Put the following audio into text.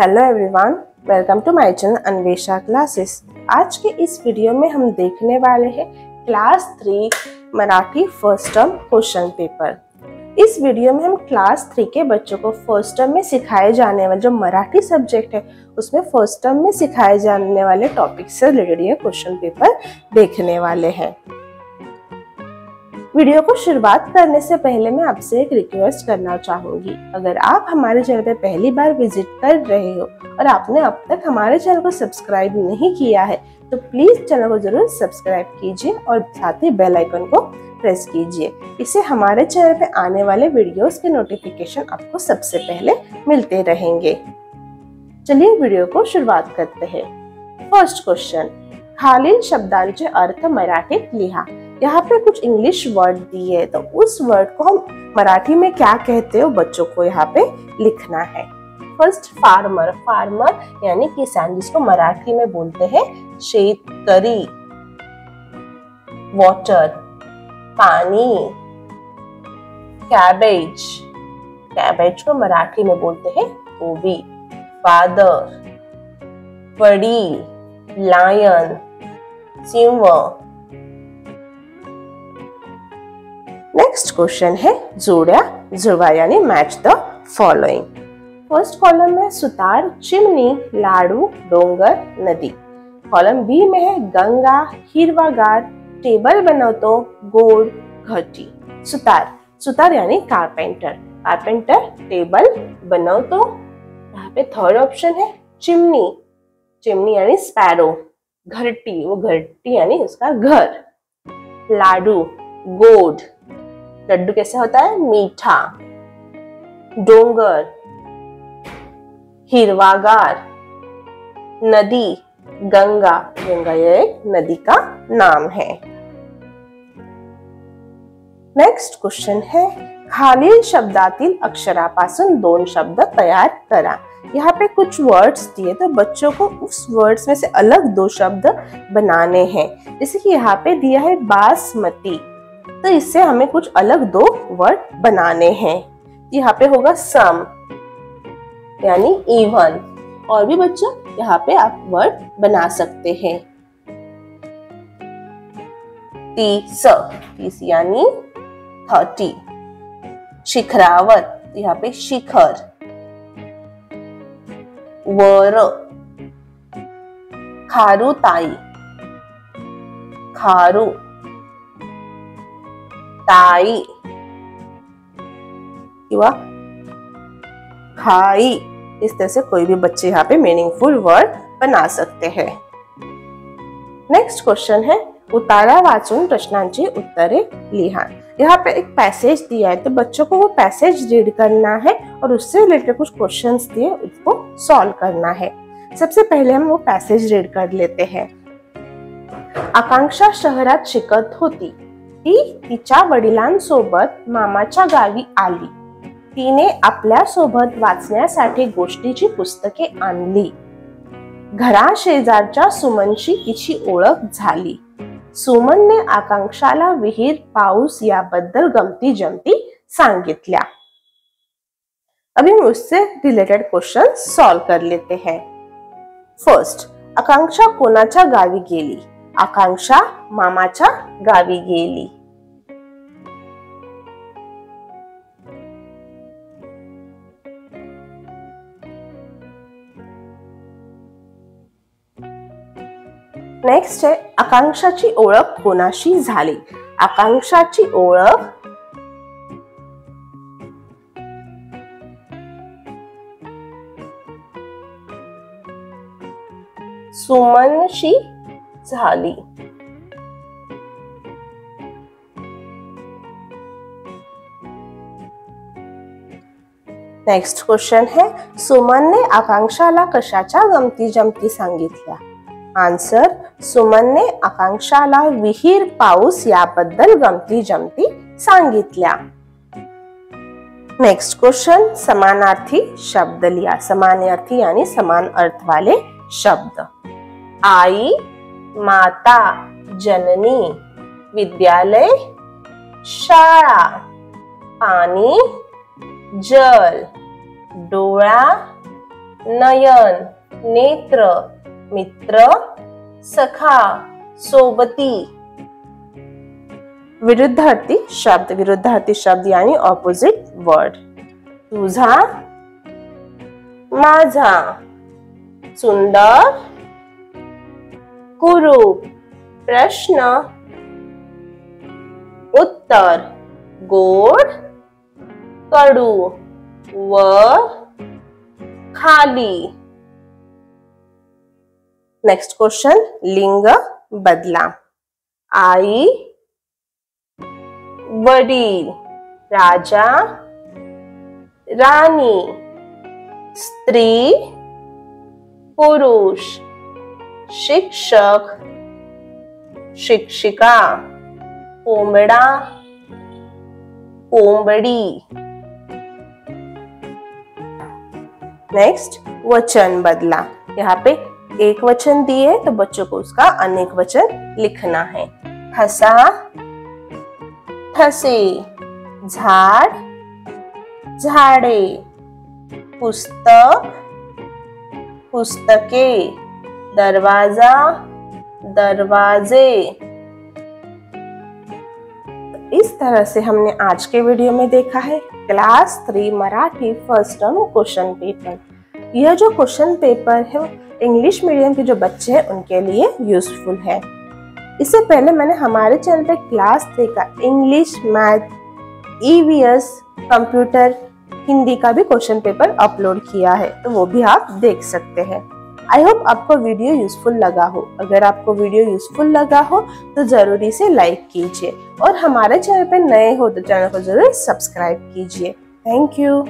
Hello everyone welcome to my channel Anvesha classes आज के इस वीडियो में हम देखने वाले हैं class three Marathi first term question paper इस वीडियो में हम क्लास थ्री के बच्चों को फ़र्स्ट टर्म में सिखाए जाने वाले जो मराठी सब्जेक्ट है, उसमें फ़र्स्ट टर्म में सिखाए जाने वाले टॉपिक से रिलेटेड ये क्वेश्चन पेपर देखने वाले हैं। वीडियो को शुरुआत करने से पहले मैं आपसे एक रिक्वेस्ट करना चाहूँगी। अगर आप हमारे चैनल पर पहली बार विज़िट कर रहे हो और आपने अब तक हमारे चैनल को सब्सक्राइब नहीं किया है तो प्लीज़ चैनल को ज़रूर सब्सक्राइब कीजिए और साथ ही बेल आइकन को प्रेस कीजिए। इससे हमारे चैनल पे आने वाले वीडियोस के नोटिफिकेशन आपको सबसे पहले मिलते रहेंगे। चलिए वीडियो को शुरुआत करते हैं। फ़र्स्ट क्वेश्चन खालील शब्दांचे अर्थ मराठीत लिहा। यहाँ पे कुछ इंग्लिश वर्ड दिए तो उस वर्ड को हम मराठी में क्या कहते हो बच्चों को यहाँ पे लिखना है? फ़र्स्ट फार्मर फार्मर यानी किसान, जिसको मराठी में बोलते हैं, शेतकरी। वाटर पानी। कैबेज कैबेज को मराठी में बोलते हैं, गोभी। फादर बड़ी लायन सिंह नेक्स्ट क्वेश्चन है जोड़ा जुड़वा यानी match the following first column में सुतार, चिमनी, लाडू, डोंगर, नदी. कॉलम बी में है, गंगा, हिरवागार टेबल बनवतो गोड, घटी. सुतार सुतार यानी कारपेंटर कारपेंटर टेबल बनवतो यहाँ पे थर्ड ऑप्शन है, चिमनी. चिमनी यानी स्पैरो घरटी वो घरटी यानी उसका घर. लाडू, गोड. लड्डू कैसे होता है? मीठा, डोंगर, हिरवागार, नदी, गंगा। गंगा ये एक नदी का नाम है। नेक्स्ट क्वेश्चन है, खालील शब्दातील अक्षरापासून दोन शब्द तयार करा। यहाँ पे कुछ वर्ड्स दिए तो बच्चों को उस वर्ड्स में से अलग दो शब्द बनाने हैं। जैसे कि यहाँ पे दिया है बासमती। तो इससे हमें कुछ अलग दो वर्ड बनाने हैं। यहाँ पे होगा सम यानी इवन और भी बच्चों, यहाँ पे आप वर्ड बना सकते हैं। तीस यानी थर्टी शिखरावत, यहाँ पे शिखर। वर खारू ताई खारू। ताई किंवा? खाई। इस तरह से कोई भी बच्चे यहाँ पे मीनिंगफुल वर्ड बना सकते हैं। नेक्स्ट क्वेश्चन है, उतारा वाचन प्रश्नांची उत्तरे लिहा यहाँ पे एक पैसेज दिया है तो बच्चों को वो पैसेज रीड करना है और उससे रिलेटेड कुछ क्वेश्चंस दिए, उसको सॉल्व करना है। सबसे पहले हम वो पैसेज रीड कर लेते हैं। आकांक्षा शहरात शिकत होती ती तिच्या वडिलांसोबत मामाच्या गावी आली. तिने आपल्यासोबत वाचण्यासाठी गोष्टीची पुस्तके आणली. घरा शेजारच्या सुमनशी तिची ओळख झाली. सुमनने आकांक्षाला विहीर पाऊस याबद्दल गमती जमती सांगितल्या. अभी हम उससे रिलेटेड क्वेश्चन सॉल्व कर लेते हैं. फर्स्ट आकांक्षा कोणाच्या गावी गेली? आकांक्षा मामाच्या गावी गेली. नेक्स्ट आहे आकांक्षाची ओळख कोणाशी झाली? आकांक्षाची ओळख सुमनशी झाली. नेक्स्ट क्वेश्चन है सुमनने आकांक्षाला कशाच्या गमती जमती सांगितल्या? आन्सर सुमनने आकांक्षाला विहीर पाऊस याबद्दल गमती जमती सांगितल्या. नेक्स्ट क्वेश्चन समानार्थी शब्द लिया समानार्थी यानी समान अर्थ वाले शब्द. आई, माता, जननी, विद्यालय, शाळा, पाणी, जल, डोळा, नयन, नेत्र, मित्र सखा सोबती. विरुद्धार्थी शब्द विरुद्धार्थी शब्द यानी ऑपोजिट वर्ड तुझा माझा. सुंदर कुरूप. प्रश्न उत्तर गोड कडू. व खाली. नेक्स्ट क्वेश्चन लिंग बदला आई वडील राजा राणी स्त्री पुरुष शिक्षक शिक्षिका कोंबड़ा कोंबड़ी नेक्स्ट वचन बदला यहाँ पे एक वचन दिए तो बच्चों को उसका अनेक वचन लिखना है। हसा ठसे झाड, झाडे, पुस्तक, पुस्तके, दरवाज़ा, दरवाजे। इस तरह से हमने आज के वीडियो में देखा है class three Marathi first term question paper. यह जो क्वेश्चन पेपर है इंग्लिश मीडियम के जो बच्चे हैं, उनके लिए यूजफुल है। इससे पहले मैंने हमारे चैनल पे क्लास थ्री का English math EVS computer Hindi का भी क्वेश्चन पेपर अपलोड किया है तो वो भी आप देख सकते हैं। आई होप आपको वीडियो यूजफुल लगा हो। अगर आपको वीडियो यूजफुल लगा हो तो ज़रूरी से लाइक कीजिए। और हमारे चैनल पर नए हो तो चैनल को ज़रूर सब्सक्राइब कीजिए। Thank you